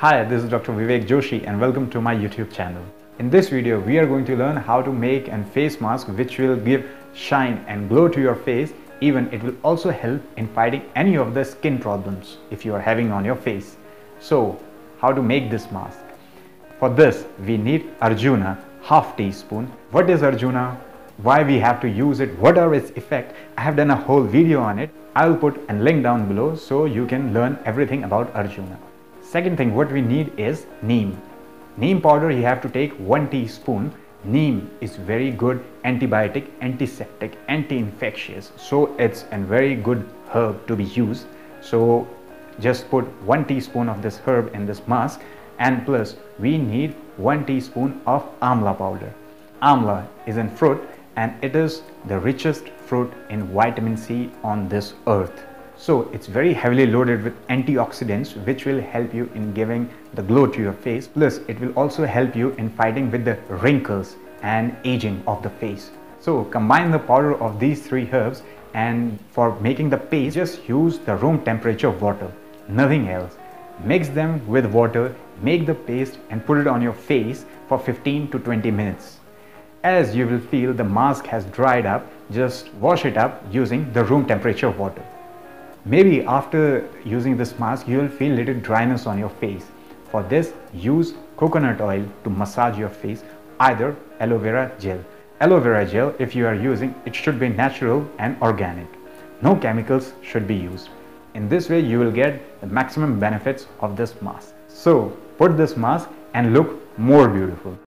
Hi, this is Dr. Vivek Joshi and welcome to my YouTube channel. In this video, we are going to learn how to make a face mask which will give shine and glow to your face. Even it will also help in fighting any of the skin problems if you are having on your face. So, how to make this mask? For this, we need Arjuna half teaspoon. What is Arjuna? Why we have to use it? What are its effect? I have done a whole video on it. I will put a link down below so you can learn everything about Arjuna. Second thing what we need is neem. Neem powder you have to take 1 teaspoon. Neem is very good antibiotic, antiseptic, anti-infectious. So it's a very good herb to be used. So just put 1 teaspoon of this herb in this mask and plus we need 1 teaspoon of amla powder. Amla is a fruit and it is the richest fruit in vitamin C on this earth. So it's very heavily loaded with antioxidants which will help you in giving the glow to your face. Plus it will also help you in fighting with the wrinkles and aging of the face. So combine the powder of these three herbs and for making the paste just use the room temperature water, nothing else. Mix them with water, make the paste and put it on your face for 15 to 20 minutes. As you will feel the mask has dried up, just wash it up using the room temperature water. Maybe after using this mask, you will feel little dryness on your face. For this, use coconut oil to massage your face, either aloe vera gel. Aloe vera gel, if you are using, it should be natural and organic. No chemicals should be used. In this way, you will get the maximum benefits of this mask. So, put this mask and look more beautiful.